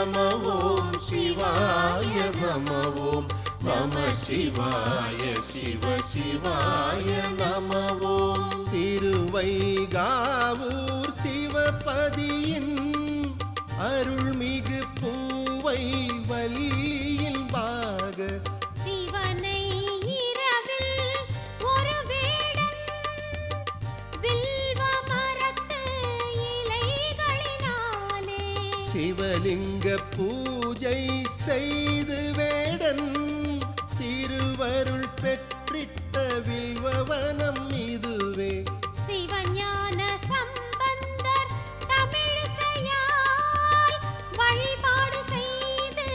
நம ஓம் சிவாய நம ஓம் நம சிவாய சிவ சிவாய நம ஓம் திருவைகாவூர் சிவபதியின் அருள்மிகு பூவை வலி பூஜை செய்து வேடன் திருவருள் பெற்றிட்ட வில்வவனம் இதுவே. சிவஞான சம்பந்தர் தமிழிசையால் வழிபாடு செய்து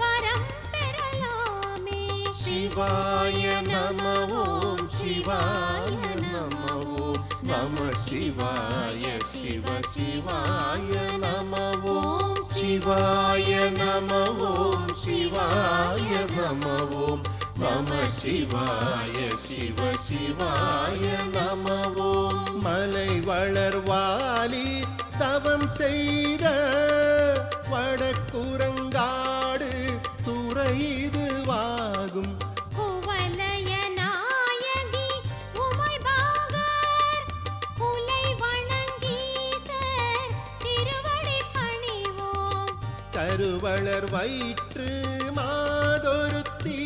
வரம் பெறலாமே. சிவாய நம ஓம் சிவாய நம ஓம் நம சிவாய சிவ சிவாய நம. சிவாய நம ஓம் சிவாய நம ஓம் நம சிவாய சிவ சிவாய நம ஓம் மலை வளர்வாலி தவம் செய்த வடக்குரங்காடு கருவளர் வயிற்று மாதொருத்தி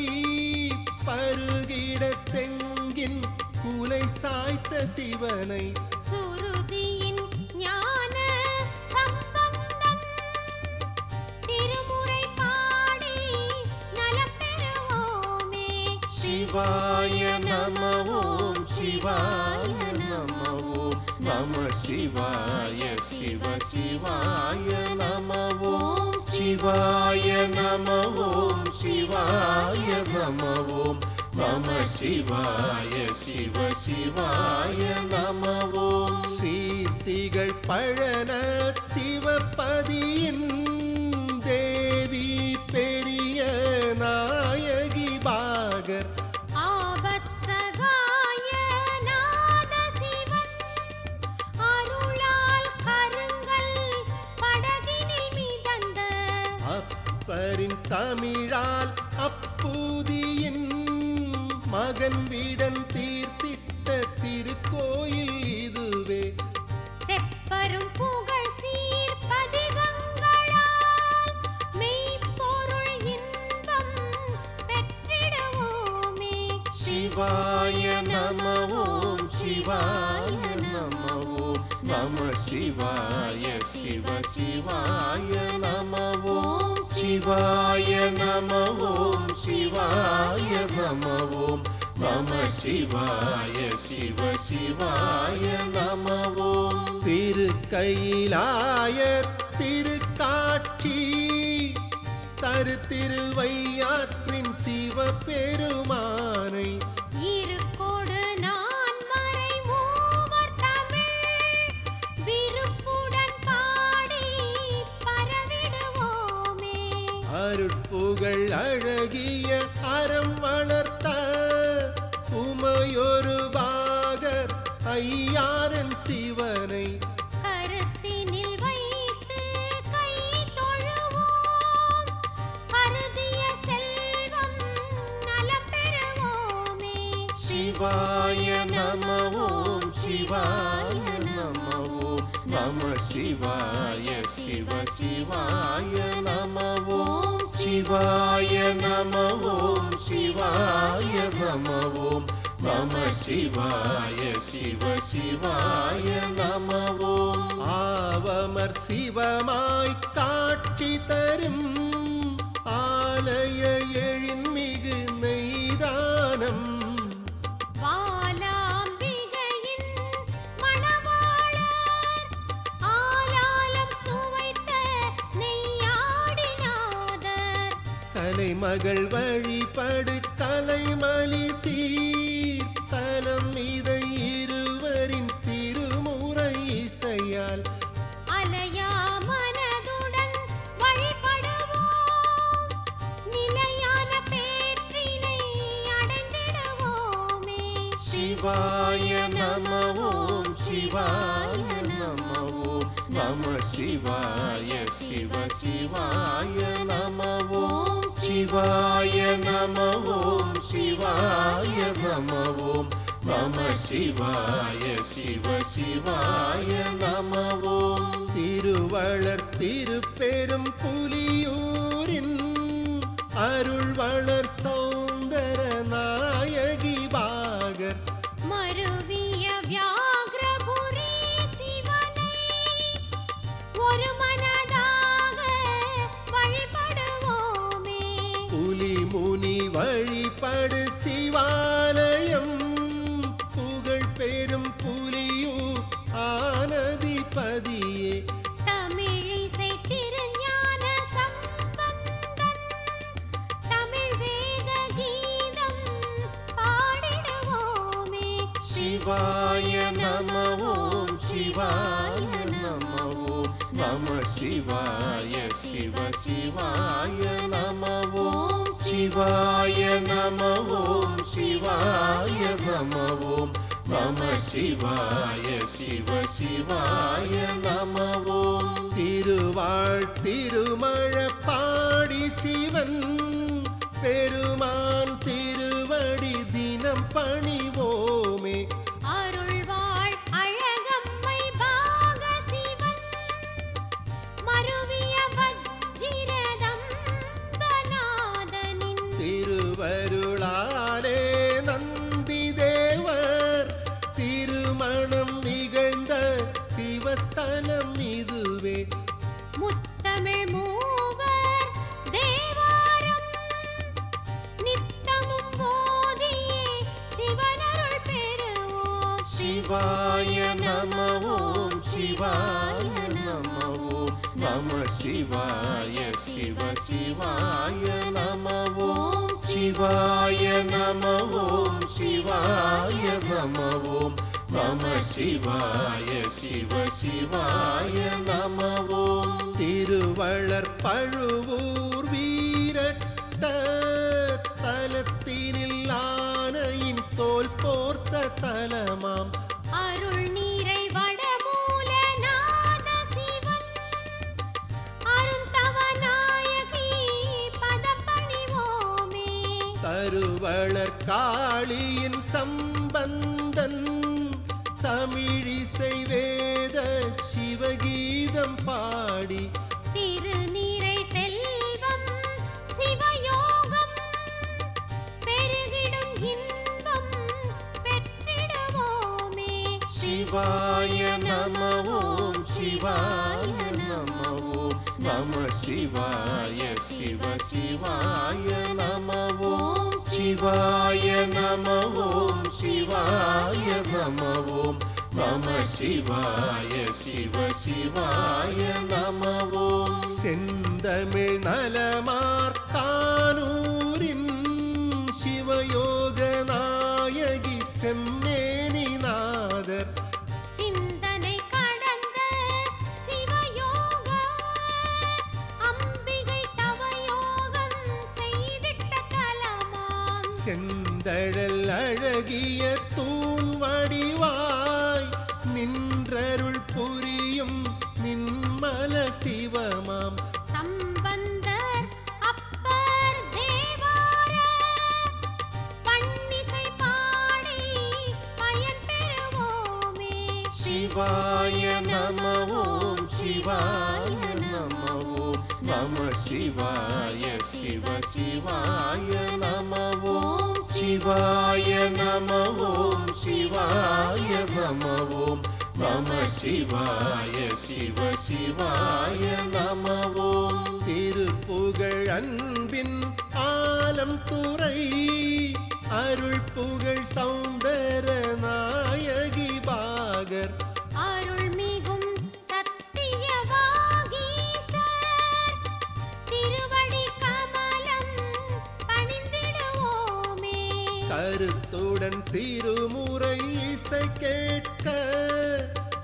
பருகிட தெங்கின் குலை சாய்த்த சிவனை சிவாய நம ஓம் சிவாய நம ஓம் நம சிவாய சிவ சிவாய நம. சிவாய நம ஓம் சிவாய நம ஓம் நம சிவாய சிவ சிவாய நம ஓம் சீர்த்திகள் பழன சிவபதியின் சிவாய நம ஓம் சிவாய நம ஓம் நம சிவாய சிவ சிவாய நம ஓம் சிவாய நம ஓம் சிவாய நம ஓம் நம சிவாய சிவ சிவாய நம ஓம் திருக்கையிலாய திருக்காட்சி தரு திருவையாற்றின் சிவபெருமானை அருட்புகழ் அழகிய அறம் வளர்த்த உமையொரு பாக ஐயாரன் சிவனை. கருத்தினில் சிவாய நம ஓம் சிவாய நம ஓம் நம சிவாய சிவ சிவாய நம ஓம் ஆவமர் சிவமாய் காட்சி கலைமகள் வழிபடு கலைமலி சீர் தலம் இதை இருவரின் திருமுறை இசையால். சிவாய நம ஓம் சிவாய நம ஓம் நம சிவாய சிவ சிவாய நம ஓம் சிவாய நம ஓம் சிவாய நம ஓம் நம சிவாய சிவ சிவாய நம ஓம் திருவளர் திருப்பெரும் புலி நம சிவாய சிவ சிவாய நம ஓம் சிவாய நம ஓம் சிவாய நம ஓம் நம சிவாய சிவ சிவாய நம ஓம் திருவாழ் திருமழ பாடி சிவன் பெருமான் திருவடி தினம் பணிவோமே சிவாய சிவ சிவாய நம ஓம் திருவளர் பழுவூர் வீரட்ட தலத்தினில் ஆனையின் தோல் போர்த்த தலமாம். அருள் நீரை வடமூல நாத சிவன். அருந்தவ நாயகி பதப்பணிவோமே. தருவளர் காளியின் சம்பந்தன். தமிழிசை வேத சிவகீதம் பாடி. திருநீரை செல்வம் சிவயோகம் பெருகிடும் இன்பம் பெற்றிடுவோமே. சிவாய शिवाय नम ॐ शिवाय नम ॐ नम शिवाय शिव शिवाय नम नमो सिन्दल சிவாய நம ஓம் சிவாய நம ஓம் சிவாய நம ஓம் நம சிவாய சிவ சிவாய நம ஓம் திருப்புகழ் அன்பின் ஆலம் துறை அருள் புகழ் சௌந்தர நாயகி கருத்துடன் திருமுறை இசை கேட்க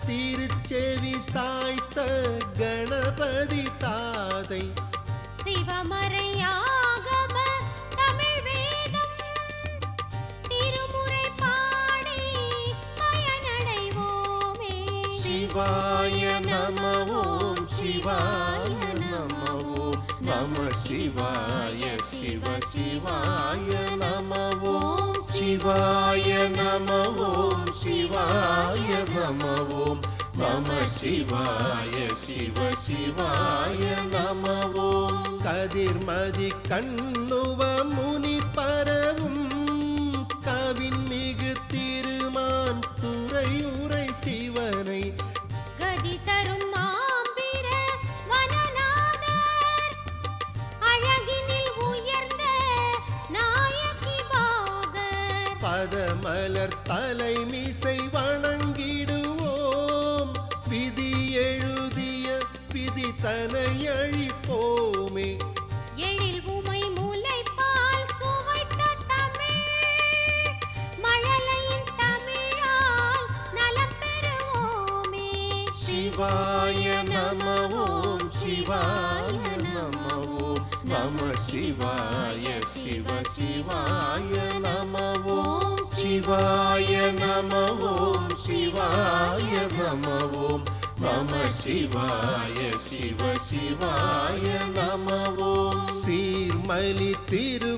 திருச்செவி சாய்த்த கணபதி தாதை. சிவமறையாகம தமிழ் வேதம் திருமுறை பாடி பயனடைவோமே. சிவாய நம ஓம் சிவாய நம ஓம் நம சிவாய சிவ சிவாய நம ஓம் சிவாய நம ஓம் சிவாய நம ஓம் நம சிவாய சிவ சிவாய நம ஓம் கதிர்மதி கண்ணுவ முனி பரவும் தலை शिवाय नम ॐ शिवाय नम ॐ नम शिवाय शिव शिवाय नम ॐ नमो तिरु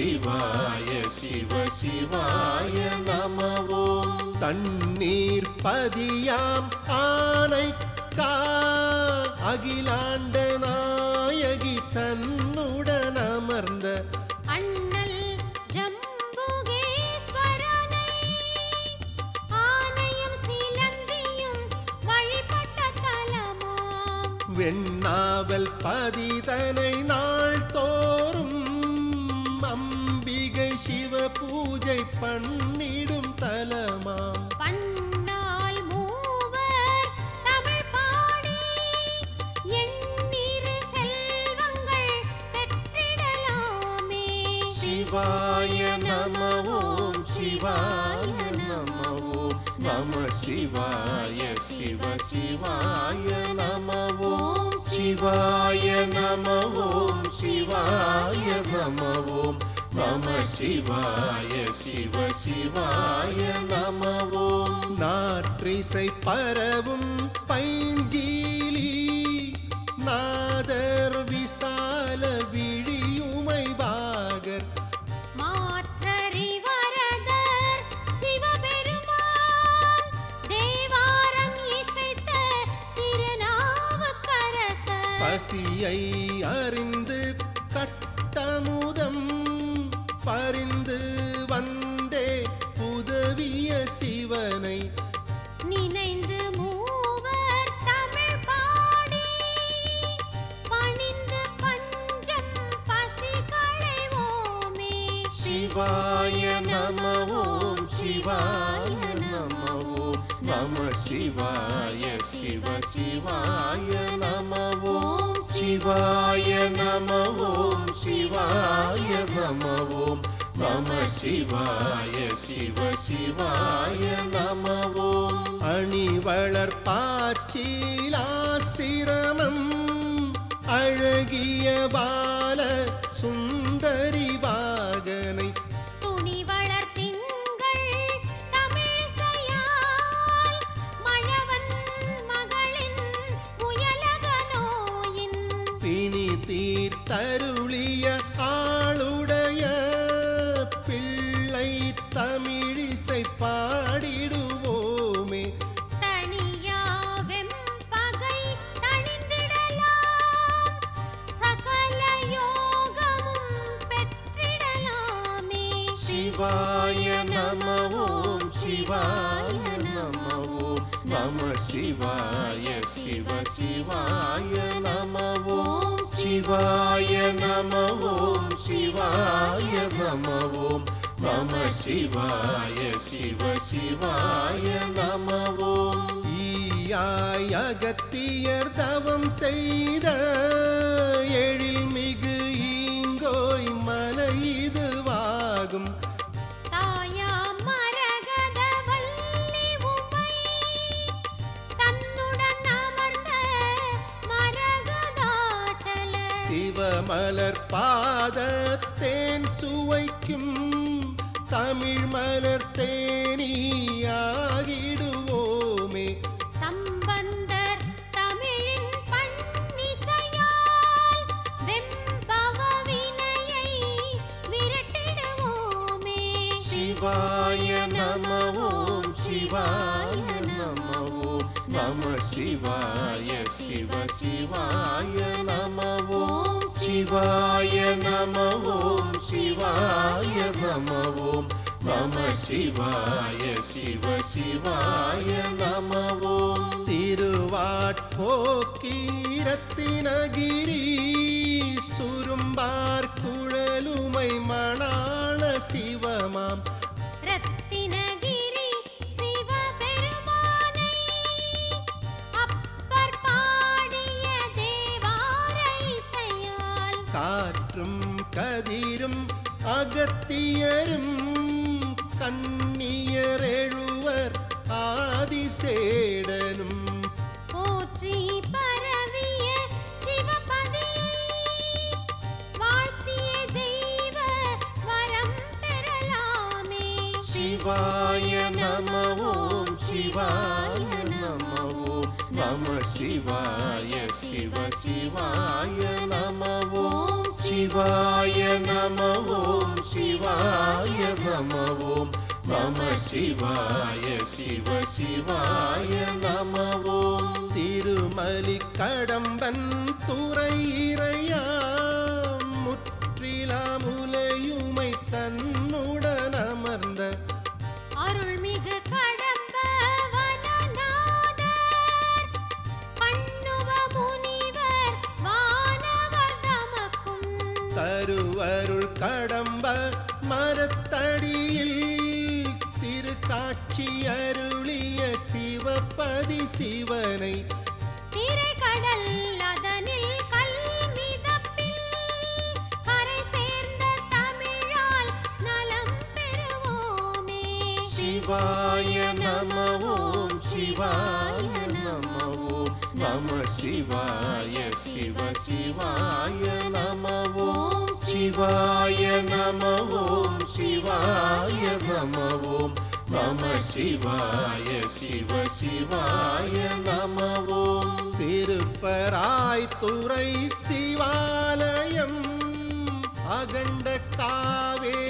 சிவாய சிவ சிவாய நமவோ. தண்ணீர் பதியாம் ஆனை கா அகிலாண்ட நாயகி தன் பண்ணிடும் தலமாம் பன்னால் மூவர் தமிழ் பாடி எண்ணிரு செல்வங்கள் பெற்றிடலாமே. சிவாய நம ஓம் சிவாய நம ஓம் நம சிவாய சிவ சிவாய நம ஓம் சிவாய நம ஓம் சிவாய நம ஓம் நம சிவாய சிவ சிவாய நம ஓம் நாற்றிசை பரவும் பைஞ்சீலி நாதர் விசால விழியுமை பாகர். பசியை சிவாய சிவ சிவாய நம ஓம் சிவாய நம ஓம் சிவாய நம ஓம் நம சிவாய சிவ சிவாய நம ஓம் அணிவளர் பாச்சிலாசிரமம் அழகிய பால சிவாய நம ஓம் ஈயாய் அகத்தியர் தவம் செய்த எழில் மிகு ஈங்கோய் மலை இதுவாகும் சிவமலர் பாதத்தேன் சுவைக்கும் தமிழ் மலர் சிவாய நம ஓம் சிவாய நம ஓம் நம சிவாய சிவ சிவாய நம ஓம் திருவாட்போக்கீரத்தினகிரி சுரும்பார் குழலுமை மணாள சிவமாம். அகத்தியரும் கன்னியர் எழுவர் ஆதிசேடனும். போற்றி பரவிய சிவபதியை வாழ்த்திய தெய்வ வரம் பெறலாமே. சிவாய நம ஓம் சிவாய நம ஓம் நம சிவாய சிவ சிவாய நம ஓம் शिवाय नम ॐ शिवाय नम ॐ नम शिवाय शिव शिवाय नम ॐ तिरुमलिकडम्बन् तुरै நலம் பெறுவோமே. சிவாய நம ஓம் சிவாய நம ஓம் நம சிவாய சிவ சிவாய நம ஓம் சிவாய நம ஓம் சிவாய நம ஓம் நம சிவாய சிவ சிவாய நமவோ. திருப்பராய் துறை சிவாலயம் அகண்ட காவே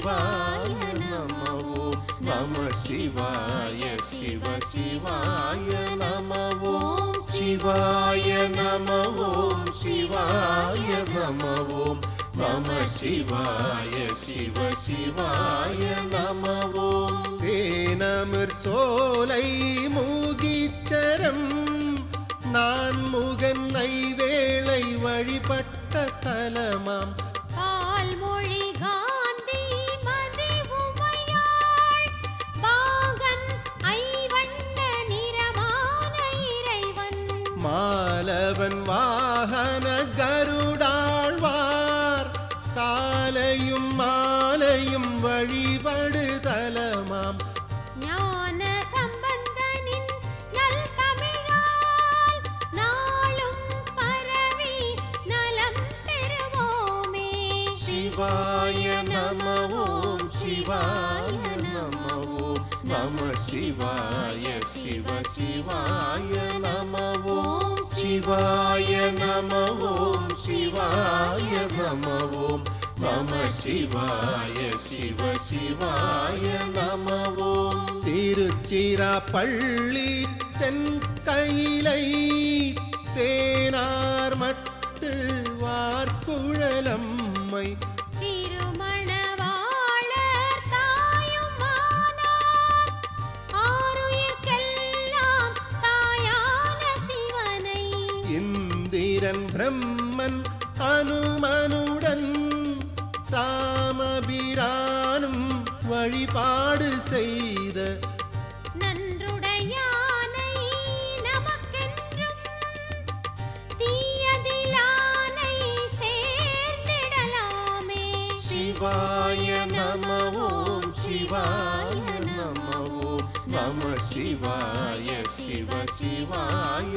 शिवाय नमो நம शिवाय शिव शिवाय नमो। शिवाय नमो शिवाय नमो நம शिवाय शिव शिवाय नमो। தேனமிர்சோலை மூகிச்சரம் நான் முகன் வேளை வழிபட்ட தலமாம் மாலவன் சிவாய நம ஓம் சிவாய நம ஓம் நம சிவாய சிவ சிவாய நம ஓம் திருச்சிராப்பள்ளி தென்கையிலை தேனார் மட்டு வார்குழலம்மை இந்திரன் பிரம்மன் அனுமனுடன் தாமபிரானும் வழிபாடு செய்த சிவாய நம ஓம் சிவாய நம ஓம் நம சிவாய சிவ சிவாய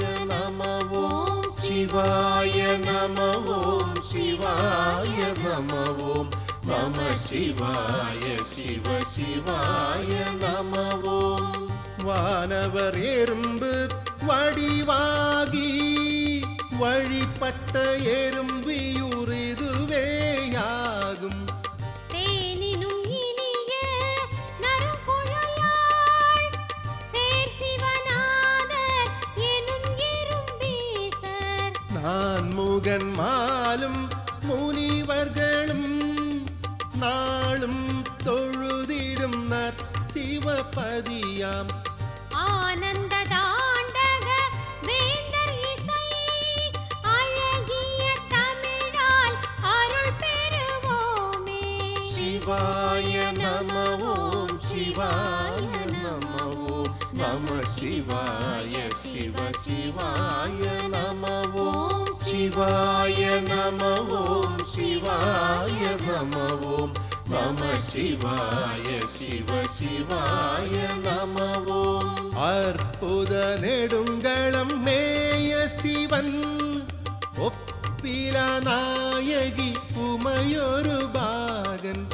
ஓம் சிவாய நம ஓம் சிவாய நம ஓம் நம சிவாய சிவ சிவாய நம ஓம் வானவர் எறும்பு வடிவாகி வழிபட்ட எறும்பியூர் எறும்பீசர் நான் முகன் மாலும் முனிவர்களும் நாளும் தொழுதிடும் நற்சிவபதியாம் ஆனந்த தாண்டக வேந்தர் இசை அழகிய தமிழால் அருள் பெறுவோமே. சிவாய நம ஓம் சிவாய நம ஓம் நம சிவாய சிவ சிவாய நம சிவாய நம ஓம் சிவாய நம ஓம் நம சிவாய சிவ சிவாய நம ஓம் அற்புத நெடுங்களம் மேய சிவன் ஒப்பில நாயகி உமையொரு பாகன்.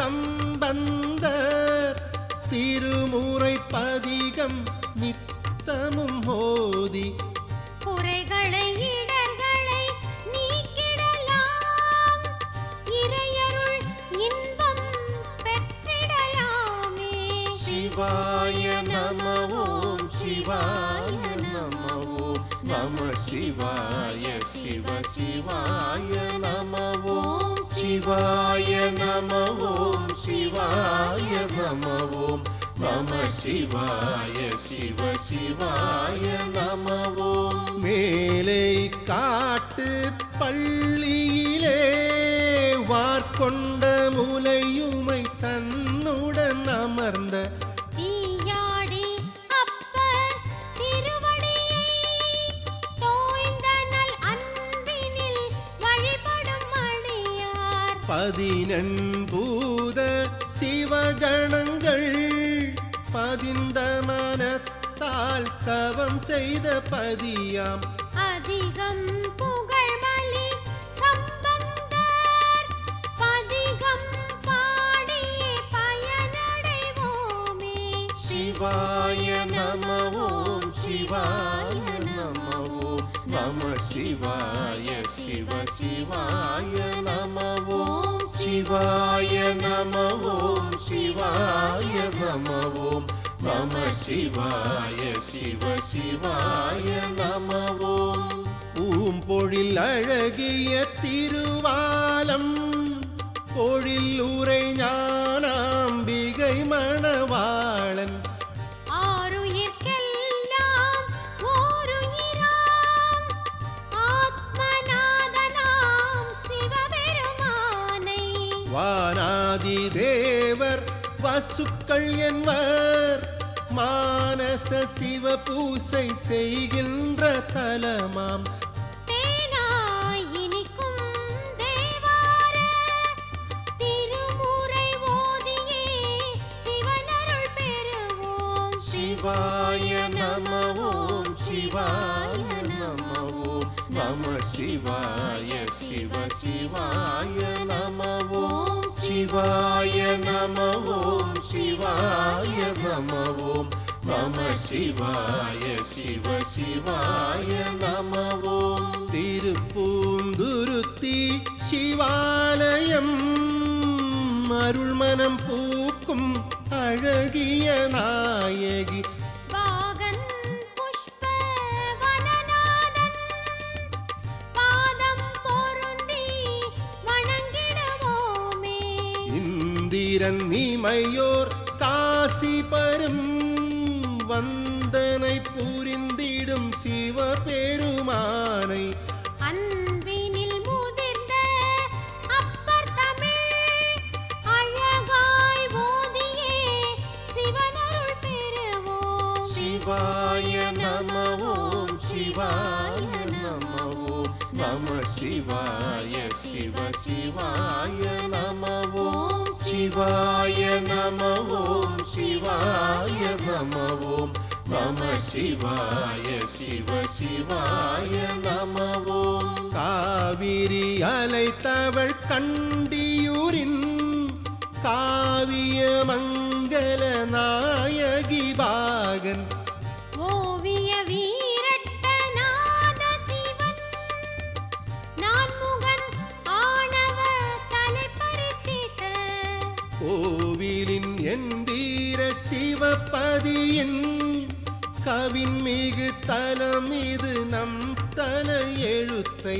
சம்பந்தர் திருமுறை பதிகம் நித்தமும் மோதி. குறைகளை இடர்களை நீக்கிடலாம். இறையருள் இன்பம் பெற்றிடலாமே. சிவாய நம ஓம் சிவாய நம ஓம் நம சிவாய சிவ சிவாய நம ஓம் சிவாய நம ஓம் சிவாய நம ஓம் நம சிவாய சிவ சிவாய நம ஓம் மேலே காட்டு பள்ளியிலே வார்கொண்ட முலையுமை தன்னுடன் அமர்ந்த அடியார் பதினெண்பூத சிவகணங்கள் பதிந்த மனத்தால் தவம் செய்த பதியாம். அதிகம் சிவாய நம ஓம் சிவாய நம ஓம் நம சிவாய சிவ சிவாய நம ஓம் சிவாய நம ஓம் சிவாய நம ஓம் நம சிவாய சிவ சிவாய நம ஓம் பூம்பொழில் அழகிய திருவாலம் பொழில் உரை ஞானாம்பிகை மணவாளன். வசுக்கள் என்பர் மானச சிவ பூசை செய்கின்ற தலமாம். சிவாய நம ஓம் சிவாய நம ஓம் நம சிவாய சிவ சிவாய சிவாய நம ஓம் சிவாய நம ஓம் நம சிவாய சிவ சிவாய நம ஓம் திருப்பூந்துருத்தி சிவாலயம் அருள்மனம் பூக்கும் அழகிய நாயகி வீரன் நீமையோர் காசி பரும் வந்தனை புரிந்திடும் சிவபெருமானை நம ஓம் சிவாய நம ஓம் நம சிவாய சிவ சிவாய நம ஓம் காவிரி அலைத்தவள் கண்டியூரின் காவிய மங்கள நாயகி பாகன். ஓவிய என்பீர சிவபதியின் கவின் மிகு தலம் இது நம் தல எழுத்தை.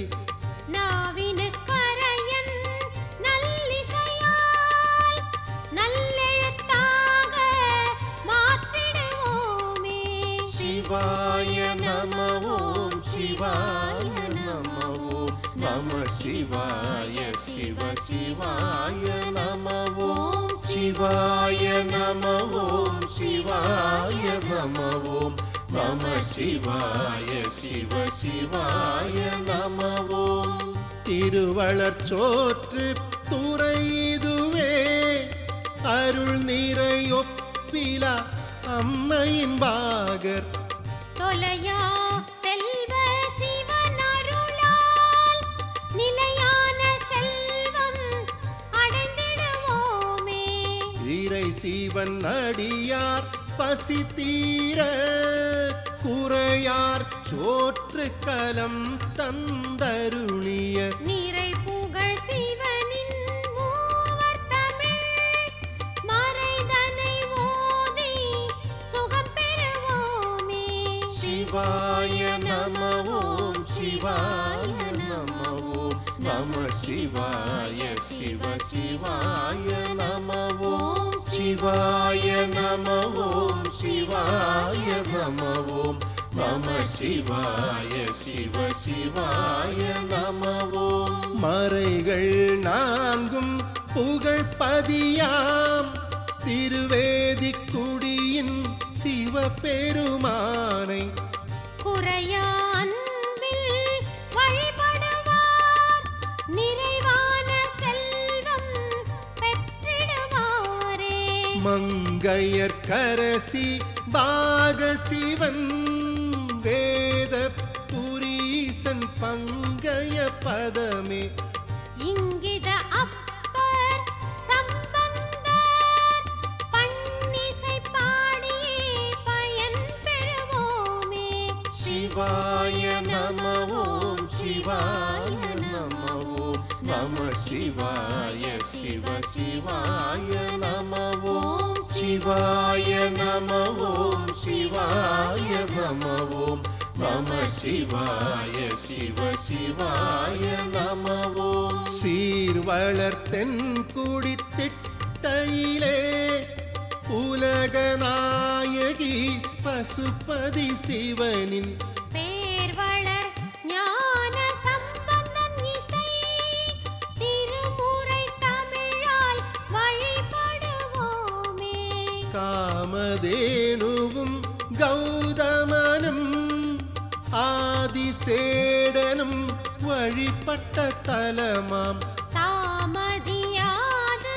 சிவாய நம ஓம் சிவாய நம சிவாய சிவ சிவாய நம ஓம் சிவாய நம ஓம் சிவாய நம ஓம் நம சிவாய சிவ சிவாய நம ஓம் திருவளர் சோற்று துறை இதுவே. அருள் நிறையொப்பிலா அம்மையின் பாகர். தொலையா சிவன் அடியார் பசி தீர குறையார் சோற்று கலம் தந்தருளிய. நீரை புகழ் சிவனின் மூவர் தமிழ் மறைதனை ஓதி சுகப்பெறுவோமே சிவாய நம சிவாய நம நம சிவாய சிவ சிவாய நம சிவாய நம ஓம் சிவாய நம ஓம் நம சிவாய சிவ சிவாய நம ஓம் மறைகள் நான்கும் புகழ் பதியாம். திருவேதிக்குடியின் சிவபெருமானை மங்கையர்க்கரசி பாகசிவன் வேத புரீசன் பங்கய பதமே ஓம் சிவாய நம ஓம் சிவாய நம ஓம் நம சிவாய சிவ சிவாய நம ஓம் சீர்வளர் தென்குடி திட்டையிலே உலகநாயகி ஆதிசேடனும் வழிபட்ட தலமாம். தாமதியாது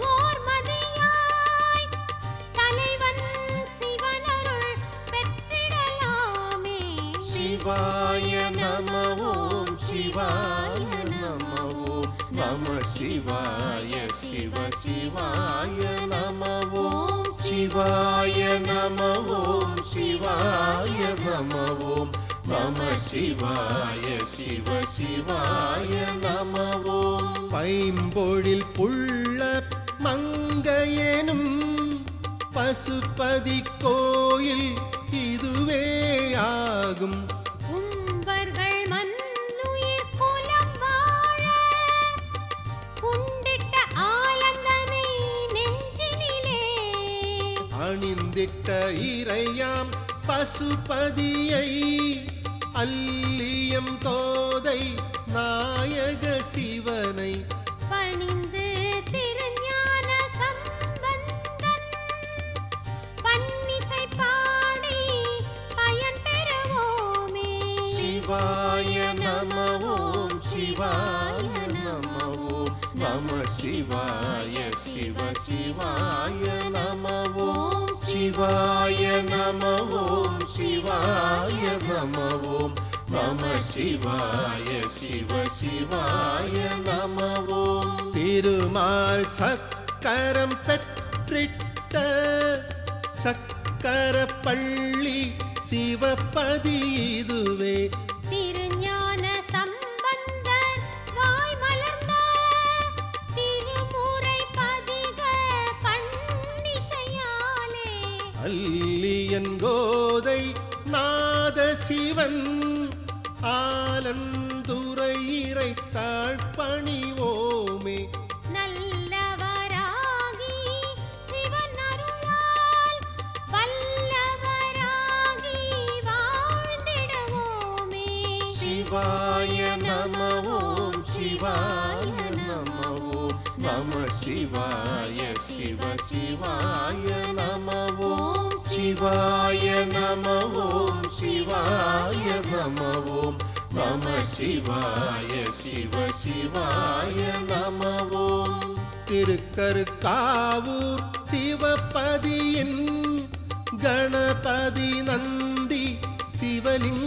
ஓர்மதியாய் தலைவன் சிவனருள் பெற்றிடலாமே. சிவாய நம ஓம் சிவாய நம ஓம் நம சிவாய சிவ சிவாய நம நம ஓம் சிவாய நம ஓம் நம சிவாய சிவ சிவாய நம ஓம் பைம்பொழில் புள்ள மங்கையனும் பசுபதி கோயில் இதுவே ஆகும். அணிந்திட்ட இறையாம் பசுபதியை அல்லியம் கோதை நாயக சிவனை. பணிந்து திருஞான சம்பந்தன் பன்னிசை பாடி பயன் பெறுவோமே. சிவாய நம ஓம் சிவாய நம ஓம் நம சிவாய சிவ சிவாய நம சிவாய நம ஓம் சிவாய நம ஓம் நம சிவாய சிவ சிவாய நம ஓம் திருமால் சக்கரம் பெற்றிட்ட சக்கர பள்ளி சிவபதி இதுவே. சிவன் ஆலந்துரை இறைத்தாள் பணிவோமே. நல்லவராகி சிவன் அருளால் வல்லவராகி வாழ்ந்திடுவோமே. சிவாய நம ஓம் சிவாய நம ஓம் நம சிவாய சிவ சிவாய நம ஓம் சிவாய நம ஓம் சிவாய நம ஓம் நம சிவாய சிவ சிவாய நம திருக்கருக்காவூர் சிவபதியின் கணபதி நந்தி சிவலிங்க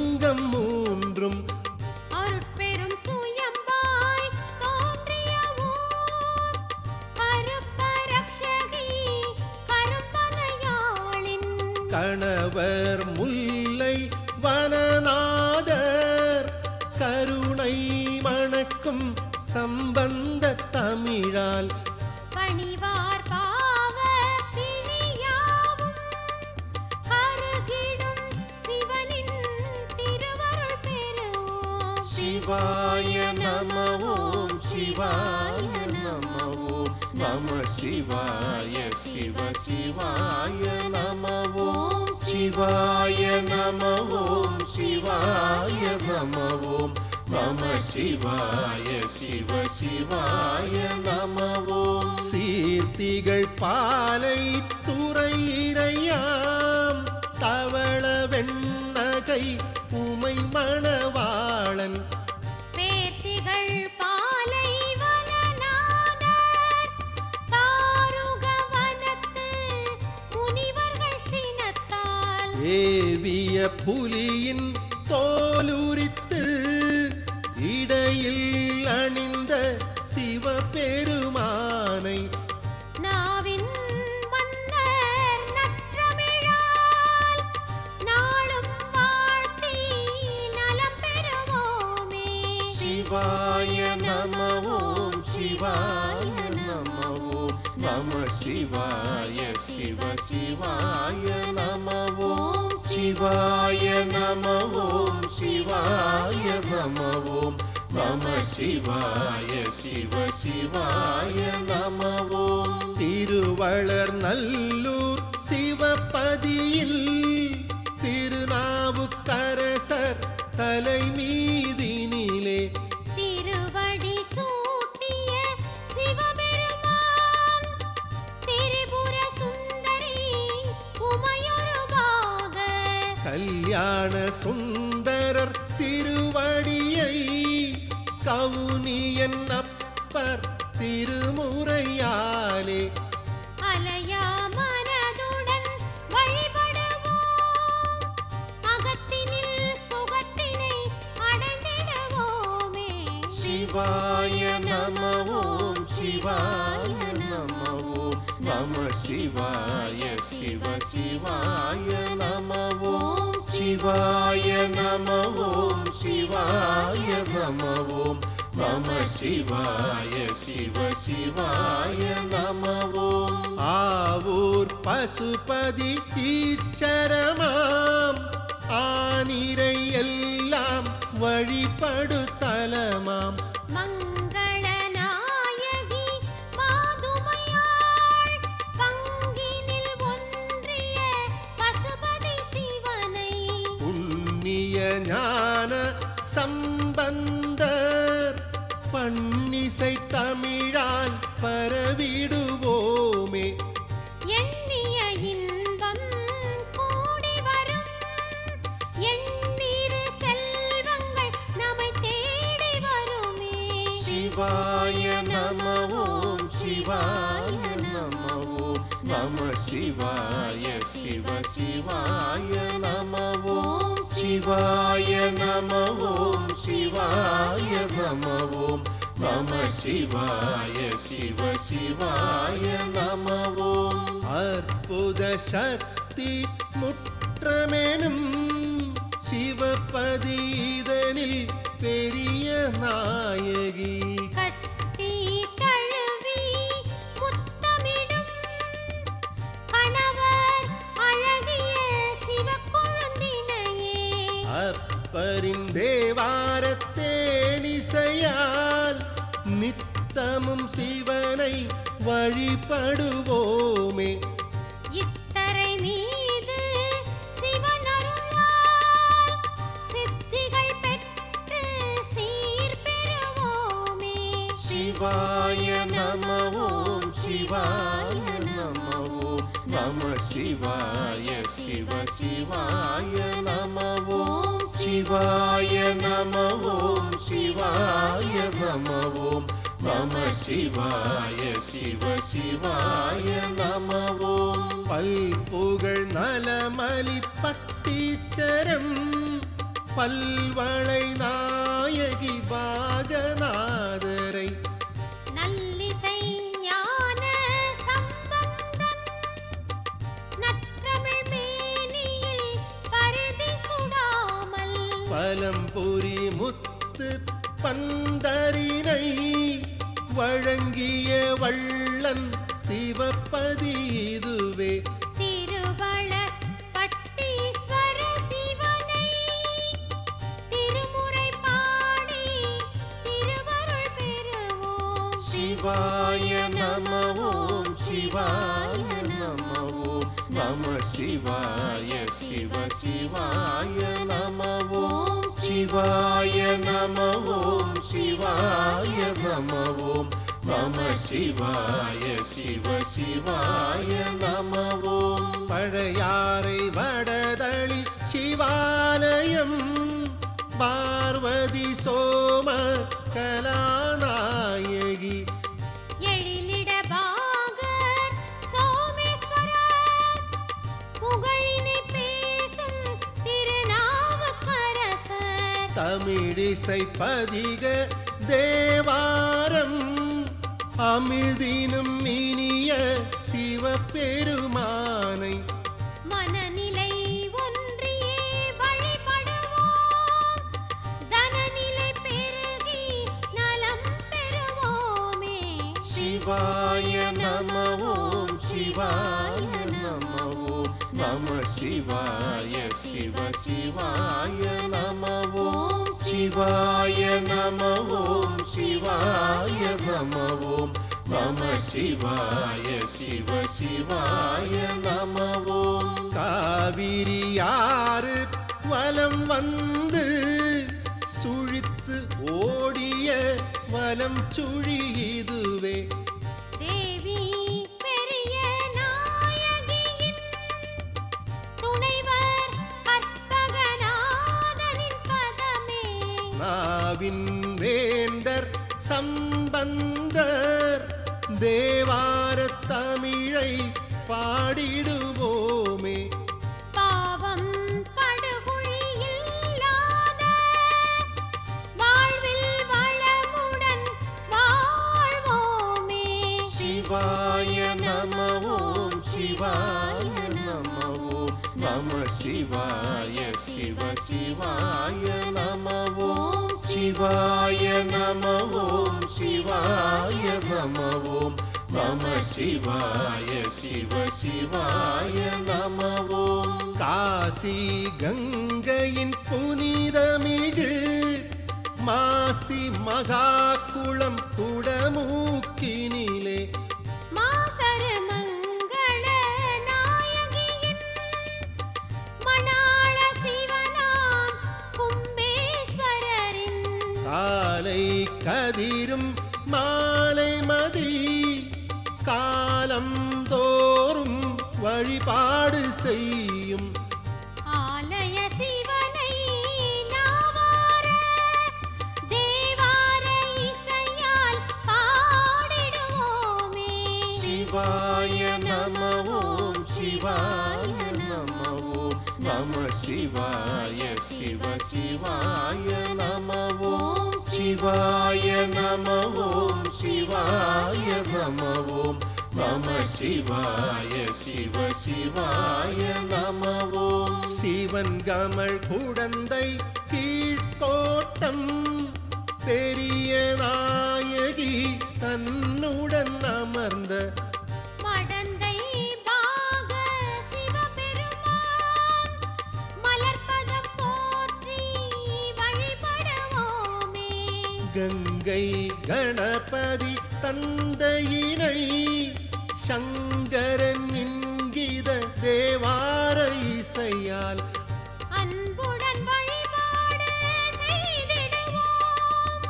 சிவாய நம ஓம் சிவாய நம ஓம் நம சிவாய சிவ சிவாய நம ஓம் சிவாய நம ஓம் சிவாய நம ஓம் நம சிவாய சிவ சிவாய நம ஓம் சீர்த்திகள் பாலை துறை இறையாம் தவள வெண்ணகை உமை மணவாளன் புலியின் தோலுரித்து இடையில் அணிந்த சிவபெருமானை சிவாய நம ஓம் சிவாய சிவாய நம ஓம் சிவாய நம ஓம் நம சிவாய சிவ சிவாய நம ஓம் திருவளர் நல்லூர் சிவபதியில் திருநாவுக்கரசர் தலை கல்யாண சுந்தரர் திருவடியை கவுனியன் அப்பர் திருமுறையாலே சிவாய நம ஓம் சிவாய நம ஓம் நம சிவாய சிவ சிவாய. ஓம் சிவாய நம ஓம் சிவாய நம ஓம் நம சிவாய சிவ சிவாய நம ஓம் ஆவூர் பசுபதி ஈச்சரமாம் ஆனிரை எல்லாம் வழிபடுத்தலமாம் मम शिवाय शिव शिवाय नमो शिवाय नमो शिवाय नमो मम शिवाय शिव शिवाय नमो अद्भुतशक्तिमुत्रमेणं शिवपदीदरि प्रियनायि அப்பரின் தேவாரத்தேனிசையால் நித்தமும் சிவனை வழிபடுவோமே. இத்தரை மீது சித்திகள் பெற்று சீர் பெறுவோமே. சிவாய நம ஓம் சிவாய சிவாய நம ஓம் சிவாய நம ஓம் நம சிவாய சிவ சிவாய நம ஓம் பல்புகழ் நலமலி பட்டீச்சரம் பல்வளை நாயகி பாகநாதர். அலம்புரி முத்து பந்தரினை வழங்கிய வள்ளன் சிவப்பதி இதுவே. சிவாய நம ஓம் சிவாய நம ஓம் நம சிவாய சிவ சிவாய நம ஓம் சிவாய நம ஓம் சிவாய நம ஓம் நம சிவாய சிவ சிவாய நம ஓம் பழையாறை வடதளி சிவாலயம் பார்வதி சோம தமிழிசை பதிக தேவாரம். அமிழ்தினும் இனிய சிவபெருமானை. மனநிலை ஒன்றியே வழிபடுவோம். தனநிலை பெருகி நலம் பெறுவோமே. சிவாய நம ஓம் சிவாய நம ஓம் நம சிவாய சிவ சிவாய நம ஓம் சிவாய நம ஓம் சிவாய நம ஓம் நம சிவாய சிவ சிவாய நம ஓம் காவிரியாறு வலம் வந்து சுழித்து ஓடிய வலம் சுழி சம்பந்தர் தேவார தமிழை பாடிடுவோமே. பாவம் வாழ்வில் வளமுடன் வாழ்வோமே. சிவாய நம ஓம் சிவாய நம ஓம் நம சிவாய சிவ சிவாய நம ஓம் சிவாய நம சிவாய நம ஓம் நம சிவாய சிவ சிவாய நம ஓம் காசி கங்கையின் புனிதமிகு மாசி மகாகுளம் குடமூக்கினிலே. மாசரு மங்கள நாயகியின் மணாள சிவனாம் கும்பேஸ்வரரின் காலை கதிரும் மாலை மதி. காலம் தோறும் வழிபாடு செய்யும் சிவாய சிவ சிவாய நம ஓம் சிவன் கமல் குடந்தை கீழ்கோட்டம் பெரிய நாயகி தன்னுடன் அமர்ந்த கங்கை கணபதி தந்தையினை சங்கரன் என்கிற தேவார இசையால் அன்புடன் வழிபாடு செய்திடுவோம்.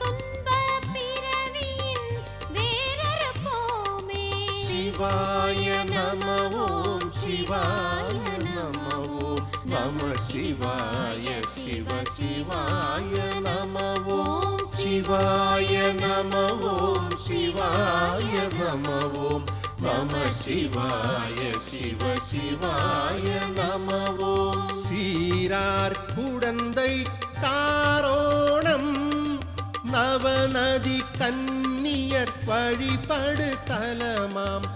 துன்ப பிறவியின் வேறறுப்போமே சிவாய நம ஓம் சிவாய நம ஓம் நம சிவாய சிவ சிவாய நம ஓம் சிவாய நம ஓம் சிவாய நம ஓம் நம சிவாய சிவ சிவாய நம ஓம் சீரார் குடந்தை தாரோணம் நவநதி கன்னியர் வழிபடு தலமாம்.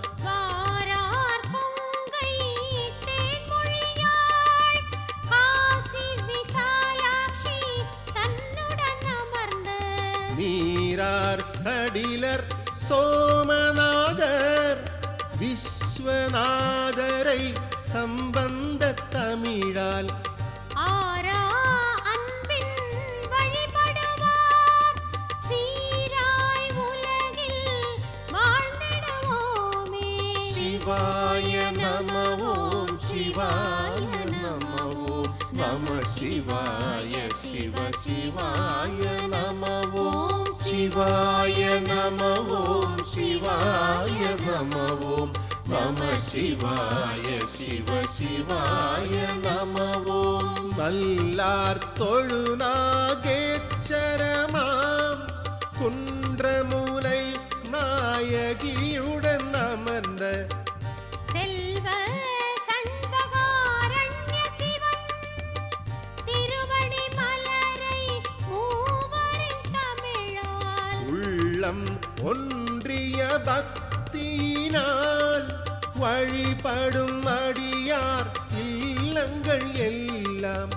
சிவாய நம ஓம் சிவாய நம ஓம் சிவாய நம ஓம் நம சிவாய சிவ சிவாய நம ஓம் நல்லார் தொழுநாகேச்சரமாம் குன்றமூலை நாயகியுடன் ஒன்றிய பக்தியினால் வழிபடும் அடியார் இல்லங்கள் எல்லாம்.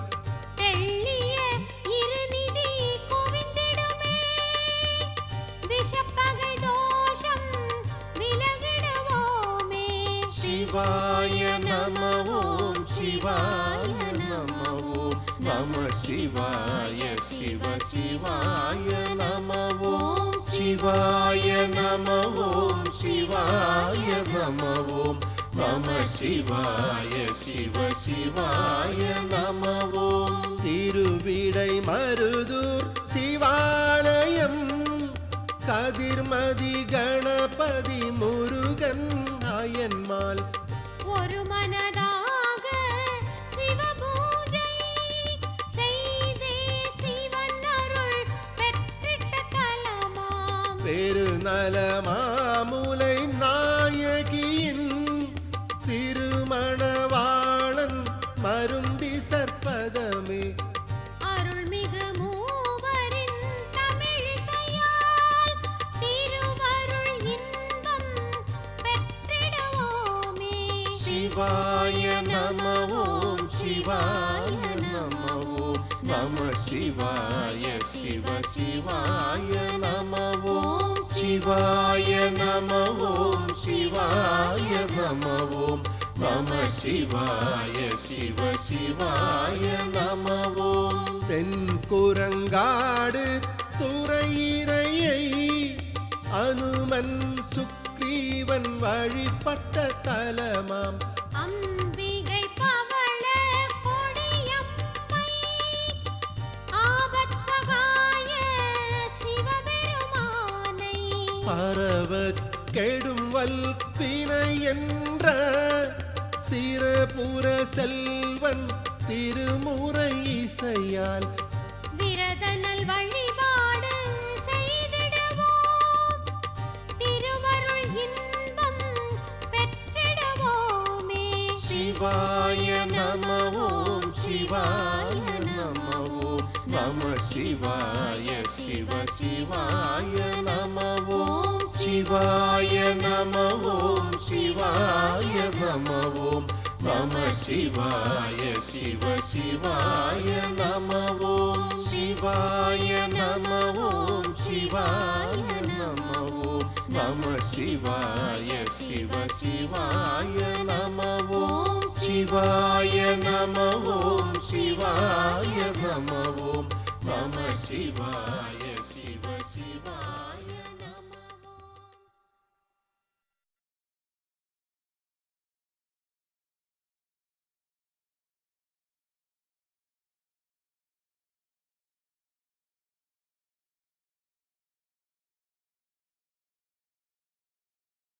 சிவாய நம ஓம் சிவாய நம ஓம் நம சிவாய சிவ சிவாய. சிவாய நம ஓம் சிவாய நம ஓம் நம சிவாய சிவ சிவாய நம ஓம் திருவிடை மருதூர் சிவாலயம் கதிர்மதி கணபதி முருகன் அயன்மால் ஒரு மனத നലമാ சிவாய நம ஓம் சிவாய நம ஓம் நம சிவாய சிவ சிவாய நம ஓம் தென்குரங்காடு துறையிறையை அனுமன் சுக்ரீவன் வழிபட்ட தலமாம். அம்பிகை கெடும் வல்பினை என்ற சிறபுர செல்வன் திருமுறை இசையால் விரதனல் வழிபாடு செய்திடுவோம் திருவருள் இன்பம் பெற்றிடுவோமே சிவாய நம ஓம் சிவாய நம ஓம் நம சிவாய சிவ சிவாய शिवाय नम ॐ शिवाय नम ॐ नम शिवाय शिव शिवाय नम ॐ शिवाय नम ॐ शिवाय नम ॐ नम शिवाय शिव शिवाय नम ॐ शिवाय नम ॐ शिवाय नम ॐ नम शिवाय